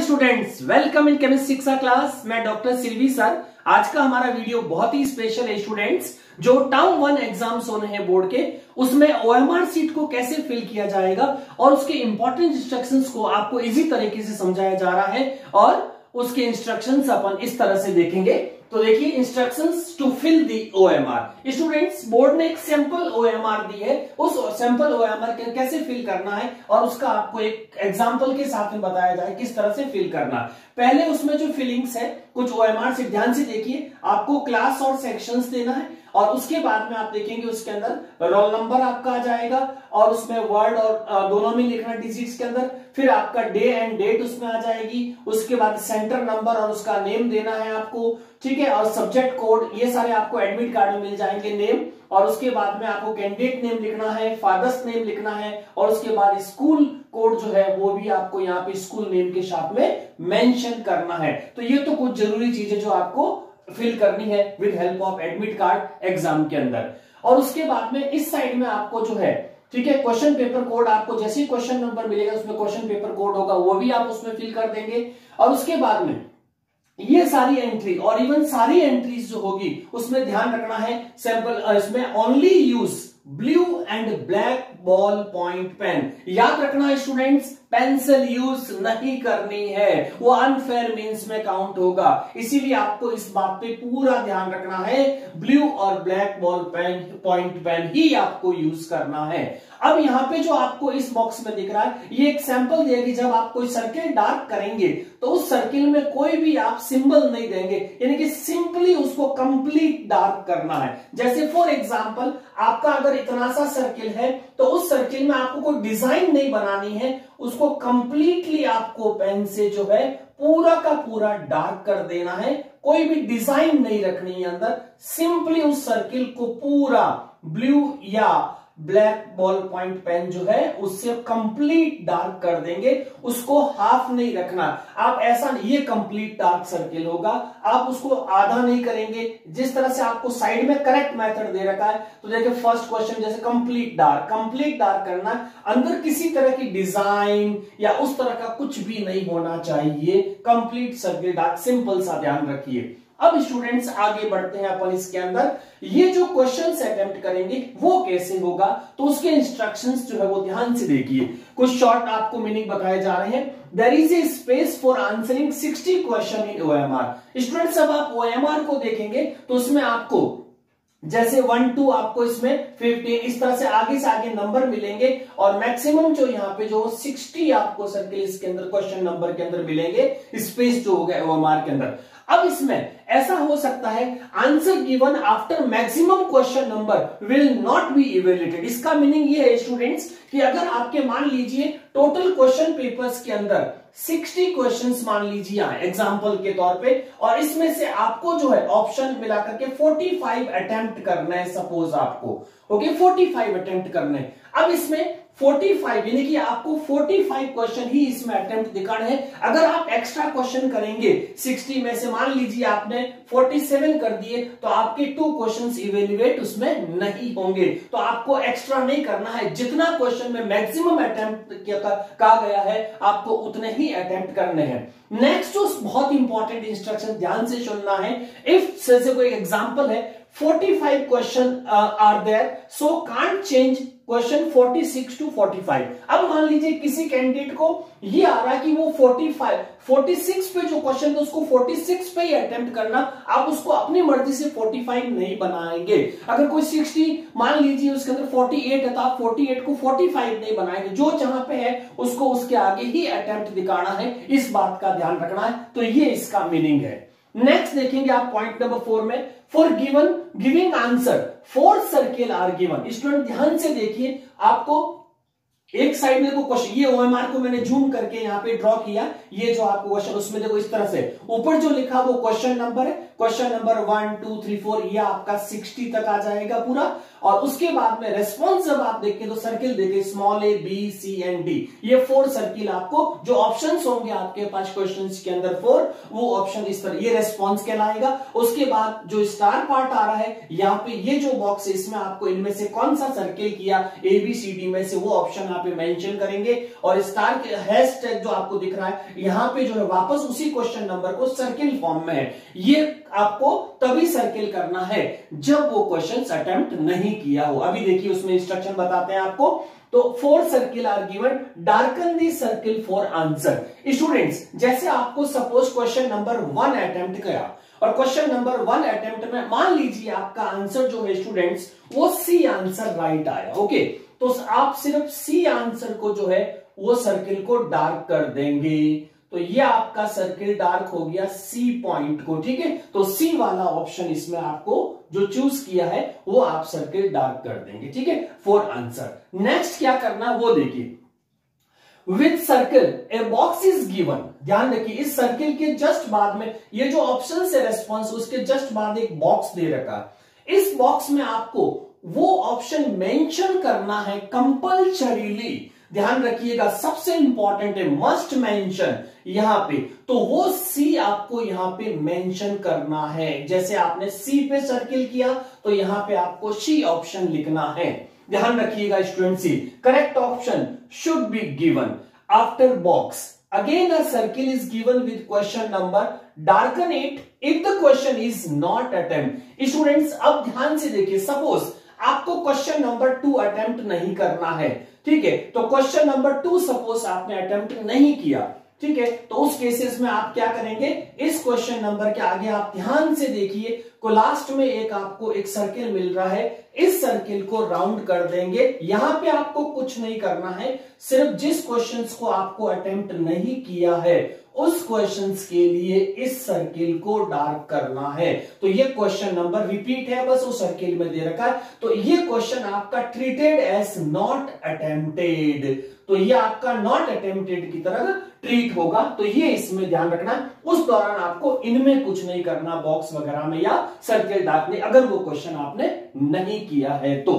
Students welcome in chemistry शिक्षा class मैं doctor Silvi sir. आज का हमारा वीडियो बहुत ही स्पेशल है स्टूडेंट्स जो टाउन वन एग्ज़ाम्स होने हैं बोर्ड के, उसमें ओएमआर सीट को कैसे फिल किया जाएगा और उसके इंपॉर्टेंट इंस्ट्रक्शंस को आपको इजी तरीके से समझाया जा रहा है और उसके इंस्ट्रक्शन अपन इस तरह से देखेंगे। तो देखिए instructions to fill the OMR students board ने एक सैंपल ओएमआर दी है। उस सैंपल ओएमआर कैसे फिल करना है और उसका आपको एक एग्जांपल के साथ में बताया जाए किस तरह से फिल करना। पहले उसमें जो फिलिंग्स है, कुछ ओएमआर से ध्यान से देखिए। आपको क्लास और सेक्शंस देना है। और उसके बाद में आप देखेंगे उसके अंदर रोल नंबर आपका आ जाएगा और उसमें वर्ड और दोनों में लिखना डिजिट्स के अंदर। फिर आपका डे एंड डेट उसमें आ जाएगी। उसके बाद सेंटर नंबर और उसका नेम देना है आपको। ठीक है? और सब्जेक्ट कोड ये सारे आपको एडमिट कार्ड में मिल जाएँगे नेम और उसके बाद में आपको कैंडिडेट नेम लिखना है फादर्स नेम लिखना है। और उसके बाद स्कूल कोड जो है, वो भी आपको यहाँ पे स्कूल नेम के साथ में मेंशन करना है। तो ये तो कुछ ज़रूरी चीज़ें जो आपको फिल करनी है with help of admit card exam के अंदर। और उसके बाद में इस साइड में आपको जो है, ठीक है क्वेश्चन पेपर कोड आपको जैसे ही क्वेश्चन नंबर मिलेगा, उसमें क्वेश्चन पेपर कोड होगा, वो भी आप उसमें फिल कर देंगे। और उसके बाद में ये सारी एंट्री और इवन सारी एंट्रीज जो होगी, उसमें ध्यान रखना है सैंपल इसमें only use blue and black ball point pen याद रखना स्टूडेंट्स पेंसिल यूज़ नहीं करनी है। वो अनफेयर मीन्स में काउंट होगा। इसीलिए आपको इस बात पे पूरा ध्यान रखना है। ब्लू और black ball pen point pen ही आपको यूज़ करना है। अब यहाँ पे जो आपको इस बॉक्स में दिख रहा है, ये एक सैंपल देगी। जब आप कोई सर्किल डार्क करेंगे तो उस सर्किल में कोई भी आप सिंबल नहीं देंगे। यानी कि सिंपली उसको कंप्लीट डार्क करना है। जैसे फॉर एग्जांपल आपका अगर इतना सा सर्किल है तो उस सर्किल में आपको कोई डिज़ाइन नहीं बनानी है। उसको कंप्लीटली आपको पेन से जो है पूरा का पूरा डार्क कर देना है। कोई भी डिज़ाइन नहीं रखनी है अंदर। सिंपली उस सर्किल को पूरा ब्लू या ब्लैक बॉल पॉइंट पेन जो है, उससे कंप्लीट डार्क कर देंगे। उसको हाफ़ नहीं रखना। आप ऐसा नहीं, ये कंप्लीट डार्क सर्किल होगा। आप उसको आधा नहीं करेंगे। जिस तरह से आपको साइड में करेक्ट मेथड दे रखा है तो देखिए फ़र्स्ट क्वेश्चन जैसे कंप्लीट डार्क कंप्लीट डार्क करना अंदर किसी तरह की डिज़ाइन या उस तरह का कुछ भी नहीं होना चाहिए। कंप्लीट सर्किल डार्क सिंपल सा ध्यान रखिए। अब स्टूडेंट्स आगे बढ़ते हैं अपन इसके अंदर। ये जो क्वेश्चन अटेम्प्ट करेंगे, वो कैसे होगा? तो उसके इंस्ट्रक्शंस जो है वो ध्यान से देखिए। कुछ शॉर्ट आपको मीनिंग बताए जा रहे हैं। There is a space for answering 60 question in OMR students अब आप ओएमआर को देखेंगे तो उसमें आपको जैसे वन टू आपको इसमें फिफ्टीन इस तरह से आगे से आगे नंबर मिलेंगे। और मैक्सिमम जो यहाँ पे जो सिक्सटी आपको सर्किल इसके अंदर क्वेश्चन नंबर के अंदर मिलेंगे। स्पेस जो हो गया ओएमआर के अंदर। अब इसमें ऐसा हो सकता है answer given after maximum question number will not be evaluated इसका मीनिंग ये है स्टूडेंट्स कि अगर आपके मान लीजिए टोटल क्वेश्चन पेपर्स के अंदर 60 क्वेश्चंस मान लीजिए एग्ज़ाम्पल के तौर पे और इसमें से आपको जो है ऑप्शन मिलाकर के 45 अटेम्प्ट करना है सपोज़ आपको। ओके okay, 45 अटेम्प्ट करना है। अब इसमें 45 यानी कि आपको 45 क्वेश्चन ही इसमें अटेम्प्ट दिखाने हैं। अगर आप एक्स्ट्रा क्वेश्चन करेंगे 60 में से मान लीजिए आपने 47 कर दिए तो आपके टू क्वेश्चन इवेल्युएट उसमें नहीं होंगे। तो आपको एक्स्ट्रा नहीं करना है। जितना क्वेश्चन में मैक्सिमम अटेम्प्ट कहा गया है, आपको उतने ही अटेम्प्ट करने हैं। नेक्स्ट बहुत इंपॉर्टेंट इंस्ट्रक्शन ध्यान से सुनना है इफ़ से कोई एग्ज़ाम्पल है 45 question are there so can't change question 46 to 45 अब मान लीजिए किसी कैंडिडेट को ये आ रहा कि वो 45 46 पे जो क्वेश्चन था, उसको 46 पे ही अटेम्प्ट करना, आप उसको अपनी मर्ज़ी से 45 नहीं बनाएँगे। अगर कोई 60 मान लीजिए उसके अंदर 48 है तो आप 48 को 45 नहीं बनाएँगे। जो जहाँ पे है, उसको उसके आगे ही अटेम्प्ट दिखाना है, इस बात का ध्यान रखना है। तो ये इसका मीनिंग है। नेक्स्ट देखेंगे आप पॉइंट नंबर फोर में for given giving answer four circle are given student ध्यान से देखिए आपको एक साइड में देखो क्वेश्चन ये ओएमआर को मैंने जूम करके यहाँ पे ड्रॉ किया, ये जो आपको क्वेश्चन उसमें देखो इस तरह से, ऊपर जो लिखा वो क्वेश्चन नंबर है question number one two three four ये आपका सिक्सटी तक आ जाएगा पूरा, और उसके बाद में रेस्पॉन्स जब आप देखें तो सर्किल देखें small A B C and D ये फोर सर्किल आपको, जो ऑप्शन होंगे आपके पास क्वेश्चन के अंदर फोर वो ऑप्शन इस तरह, ये रेस्पॉन्स कहलाएगा, उसके बाद जो स्टार पार्ट आ रहा है, यहाँ पे ये जो बॉक्स है, इसमें आपको इनमें से कौन सा सर्किल किया ए बी सी डी में से वो ऑप्शन आप पे मेंशन करेंगे और स्टार के हैश टैग जो आपको दिख रहा है, यहाँ पे जो है वापस उसी क्वेश्चन नंबर को सर्किल फॉर्म में है। ये आपको तभी सर्किल करना है जब वो क्वेश्चन अटेम्प्ट नहीं किया हो। अभी देखिए उसमें इंस्ट्रक्शन बताते हैं आपको। तो four circle are given darken the circle for answer students जैसे आपको suppose question number one attempt किया और क्वेश्चन नंबर वन अटेम्प्ट में मान लीजिए आपका आंसर जो है स्टूडेंट्स वो सी आंसर राइट आया ओके तो आप सिर्फ़ सी आंसर को जो है, वो सर्किल को डार्क कर देंगे। तो ये आपका सर्किल डार्क हो गया सी पॉइंट को, ठीक है? तो सी वाला ऑप्शन इसमें आपको जो चूज़ किया है, वो आप सर्किल डार्क कर देंगे, ठीक है? फॉर आंसर नेक्स्ट क्या करना, वो देखिए। With circle a box is given ध्यान रखिए, इस सर्किल के जस्ट बाद में, ये जो ऑप्शन है रेस्पॉन्स उसके जस्ट बाद एक बॉक्स दे रखा। इस बॉक्स में आपको वो ऑप्शन मेंशन करना है कंपल्सरीली ध्यान रखिएगा, सबसे इंपॉर्टेंट है मस्ट मेंशन यहाँ पे। तो वो सी आपको यहाँ पे मेंशन करना है। जैसे आपने सी पे सर्किल किया तो यहाँ पे आपको सी ऑप्शन लिखना है। ध्यान रखिएगा student C correct option should be given after box again a circle is given with question number darken it if the question is not attempt students अब ध्यान से देखिए सपोज़ आपको क्वेश्चन नंबर टू अटेम्प्ट नहीं करना है, ठीक है? तो क्वेश्चन नंबर टू सपोज़ आपने अटेम्प्ट नहीं किया, ठीक है? तो उस केसेस में आप क्या करेंगे? इस क्वेश्चन नंबर के आगे आप ध्यान से देखिए को लास्ट में एक आपको एक सर्किल मिल रहा है, इस सर्किल को राउंड कर देंगे। यहाँ पे आपको कुछ नहीं करना है, सिर्फ़ जिस क्वेश्चंस को आपको अटेम्प्ट नहीं किया है उस क्वेश्चन के लिए इस सर्किल को डार्क करना है। तो ये क्वेश्चन नंबर रिपीट है, बस उस सर्किल में दे रखा है। तो ये क्वेश्चन आपका ट्रीटेड एज नॉट अटेम्प्टेड तो ये आपका नॉट अटेम्प्टेड की तरह ट्रीट होगा। तो ये इसमें ध्यान रखना उस दौरान आपको इनमें कुछ नहीं करना बॉक्स वगैरह में या सर्किल डार्कने अगर वो क्वेश्चन आपने नहीं किया है तो।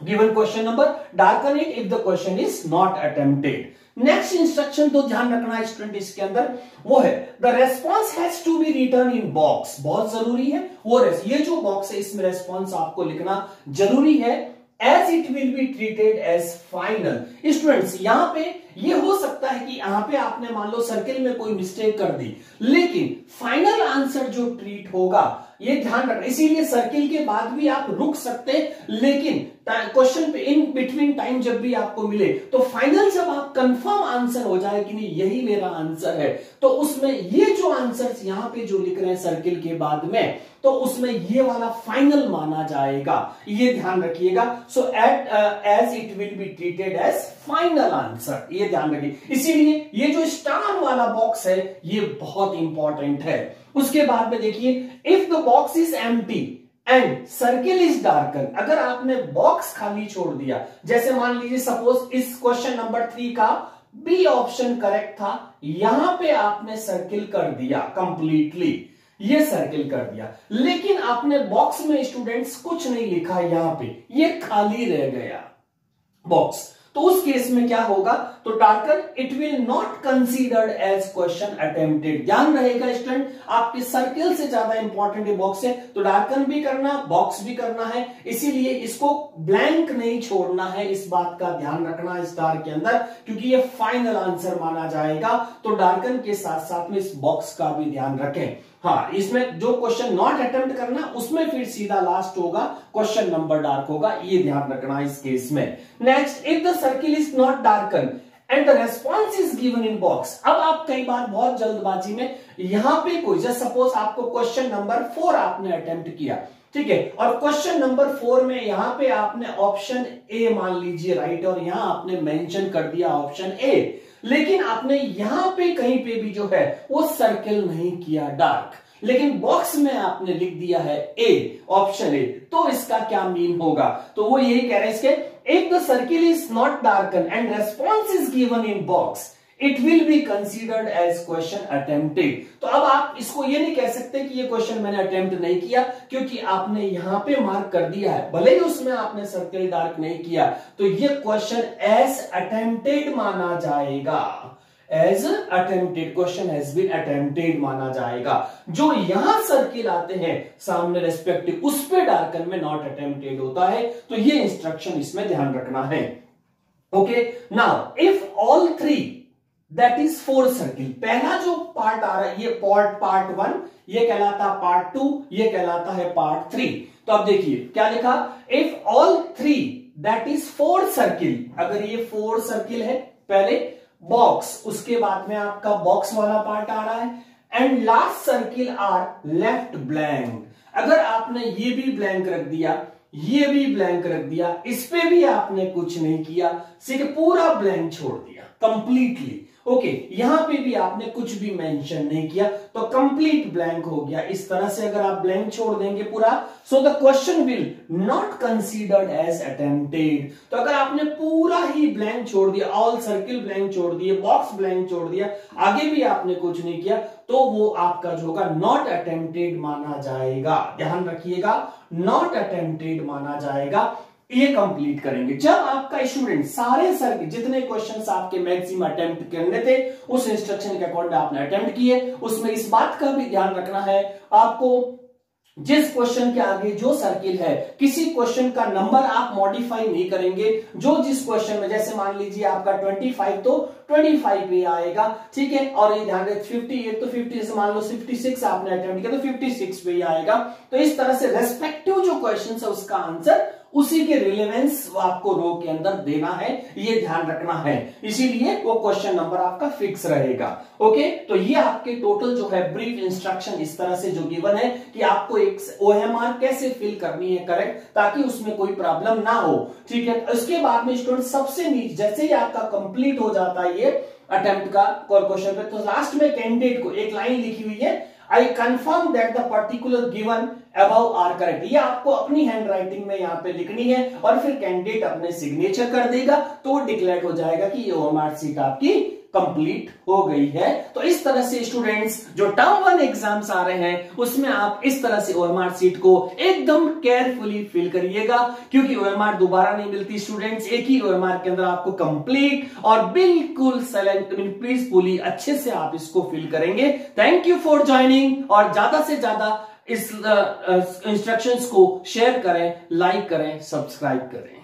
Given question number it if the question is not attempted next instruction तो ध्यान रखना स्टूडेंट इसके अंदर, वो है the response has to be return in box बहुत ज़रूरी है, वो ये जो बॉक्स है, इसमें रेस्पॉन्स आपको लिखना ज़रूरी है as it will be treated as final students यहाँ पे ये हो सकता है कि यहाँ पे आपने मान लो सर्किल में कोई मिस्टेक कर दी, लेकिन फाइनल आंसर जो ट्रीट होगा ये ध्यान रखना। इसीलिए सर्किल के बाद भी आप रुक सकते लेकिन क्वेश्चन पे इन बिटवीन टाइम जब भी आपको मिले तो फाइनल जब आप कंफर्म आंसर हो जाए कि नहीं, यही मेरा आंसर है तो उसमें ये जो आंसर यहाँ पे जो लिख रहे हैं सर्किल के बाद में तो उसमें ये वाला फाइनल माना जाएगा। ये ध्यान रखिएगा। So at as it will be treated as final answer ये ध्यान रखिए। इसीलिए ये जो स्टार वाला बॉक्स है, ये बहुत इंपॉर्टेंट है। उसके बाद में देखिए if the box is empty and circle is darken अगर आपने बॉक्स खाली छोड़ दिया, जैसे मान लीजिए सपोज़ इस क्वेश्चन नंबर थ्री का बी ऑप्शन करेक्ट था, यहाँ पे आपने सर्किल कर दिया कंप्लीटली ये सर्किल कर दिया। लेकिन आपने बॉक्स में स्टूडेंट्स कुछ नहीं लिखा यहाँ पे, ये खाली रह गया बॉक्स तो उस केस में क्या होगा? तो darken it will not considered as question attempted ध्यान रहेगा स्टूडेंट आपके सर्किल से ज़्यादा इंपॉर्टेंट ये बॉक्स है तो डार्कन भी करना बॉक्स भी करना है, इसीलिए इसको ब्लैंक नहीं छोड़ना है, इस बात का ध्यान रखना इस स्टार के अंदर, क्योंकि ये फाइनल आंसर माना जाएगा तो डार्कन के साथ साथ में इस बॉक्स का भी ध्यान रखें। हाँ इसमें जो क्वेश्चन नॉट अटेम्प्ट करना, उसमें फिर सीधा लास्ट होगा क्वेश्चन नंबर डार्क होगा, ये ध्यान रखना इस केस में। Next if the circle is not darken and the response is given in box अब आप कई बार बहुत जल्दबाजी में यहाँ पे कोई जस्ट सपोज़ आपको क्वेश्चन नंबर फोर आपने अटेम्प्ट किया, ठीक है? और क्वेश्चन नंबर फोर में यहाँ पे आपने ऑप्शन ए मान लीजिए राइट और यहाँ आपने मेंशन कर दिया ऑप्शन ए लेकिन आपने यहाँ पे कहीं पे भी जो है, वो सर्किल नहीं किया डार्क लेकिन बॉक्स में आपने लिख दिया है ए ऑप्शन ए तो इसका क्या मीन होगा? तो वो यही कह रहे हैं इसके, एक the circle is not darken and response is given in box it will be considered as question attempted तो अब आप इसको ये नहीं कह सकते कि ये क्वेश्चन मैंने अटेम्प्ट नहीं किया, क्योंकि आपने यहाँ पे मार्क कर दिया है। भले ही उसमें आपने सर्किल डार्क नहीं किया। तो ये क्वेश्चन एज अटेम्प्टेड माना जाएगा। As attempted question has been attempted माना जाएगा। जो यहाँ सर्किल आते हैं, सामने रेस्पेक्टिव उस पे डार्कन में नॉट अटेम्प्टेड होता है। तो ये इंस्ट्रक्शन इसमें ध्यान रखना है। Okay now if all three that is four circle पहला जो पार्ट आ रहा है, ये पार्ट पार्ट वन ये कहलाता है पार्ट टू ये कहलाता है पार्ट थ्री तो अब देखिए, क्या लिखा? If all three that is four circle अगर ये फोर सर्किल है, पहले बॉक्स उसके बाद में आपका बॉक्स वाला पार्ट आ रहा है and last circle are left blank अगर आपने ये भी ब्लैंक रख दिया, ये भी ब्लैंक रख दिया, इस पे भी आपने कुछ नहीं किया, सिर्फ़ पूरा ब्लैंक छोड़ दिया कंप्लीटली ओके okay, यहाँ पे भी आपने कुछ भी मेंशन नहीं किया तो कंप्लीट ब्लैंक हो गया। इस तरह से अगर आप ब्लैंक छोड़ देंगे पूरा so the question will not considered as attempted तो अगर आपने पूरा ही ब्लैंक छोड़ दिया ऑल सर्किल ब्लैंक छोड़ दिए बॉक्स ब्लैंक छोड़ दिया आगे भी आपने कुछ नहीं किया तो वो आपका जो होगा नॉट अटेम्प्टेड माना जाएगा। ध्यान रखिएगा नॉट अटेम्प्टेड माना जाएगा। ये कंप्लीट करेंगे। जब आपका स्टूडेंट सारे सर जितने क्वेश्चंस आपके मैक्सिमम अटेम्प्ट करने थे, उस इंस्ट्रक्शन के अकॉर्डिंग आपने अटेम्प्ट किए, उसमें इस बात का भी ध्यान रखना है, आपको जिस क्वेश्चन के आगे जो सर्किल है, किसी क्वेश्चन का नंबर आप मॉडिफाई नहीं करेंगे। जो जिस क्वेश्चन में, जैसे मान लीजिए आपका 25 तो 25 पे आएगा, ठीक है? और ये ध्यान रखें 58 तो 50 से मान लो 56 आपने अटेम्प्ट किया तो 56 पे ही आएगा। तो इस तरह से रेस्पेक्टिव जो क्वेश्चन है, उसका आंसर उसी के रिलेवेंस आपको रो के अंदर देना है, ये ध्यान रखना है। इसीलिए वो क्वेश्चन नंबर आपका फिक्स रहेगा। ओके तो ये आपके टोटल जो है ब्रीफ इंस्ट्रक्शन इस तरह से जो गिवन है कि आपको एक ओएमआर कैसे फिल करनी है करेक्ट ताकि उसमें कोई प्रॉब्लम ना हो। ठीक है? उसके बाद में स्टूडेंट सबसे नीचे, जैसे ही आपका कंप्लीट हो जाता है ये अटेम्प्ट का क्वेश्चन पे तो लास्ट में कैंडिडेट को एक लाइन लिखी हुई है I confirm that the particular given above are correct ये आपको अपनी हैंड राइटिंग में यहाँ पे लिखनी है और फिर कैंडिडेट अपने सिग्नेचर कर देगा तो डिक्लेयर हो जाएगा कि ये ओएमआर सीट आपकी कंप्लीट हो गई है। तो इस तरह से स्टूडेंट्स जो टर्म वन एग्ज़ाम्स आ रहे हैं, उसमें आप इस तरह से ओएमआर सीट को एकदम केयरफुली फिल करिएगा, क्योंकि ओएमआर दोबारा नहीं मिलती। स्टूडेंट्स एक ही ओएमआर के अंदर आपको कंप्लीट और बिल्कुल पीसफुली अच्छे से आप इसको फिल करेंगे। थैंक यू फॉर ज्वाइनिंग और ज़्यादा से ज़्यादा इस इंस्ट्रक्शंस को शेयर करें लाइक करें सब्सक्राइब करें।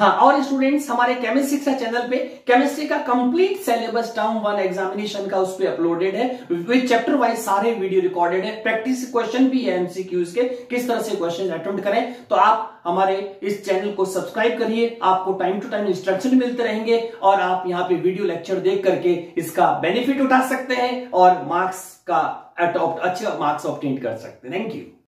हाँ और स्टूडेंट्स हमारे केमिस्ट्री शिक्षा चैनल पे केमिस्ट्री का complete syllabus term one examination का उस पर अपलोडेड है विद चैप्टर वाइज सारे वीडियो रिकॉर्डेड है प्रैक्टिस क्वेश्चन भी है एमसीक्यूज के, किस तरह से क्वेश्चन अटेम्प्ट करें तो आप हमारे इस चैनल को सब्सक्राइब करिए, आपको टाइम टू टाइम इंस्ट्रक्शन मिलते रहेंगे, और आप यहाँ पे वीडियो लेक्चर देख करके इसका बेनिफिट उठा सकते हैं, और मार्क्स का अच्छे मार्क्स ऑप्टेन कर सकते हैं। Thank you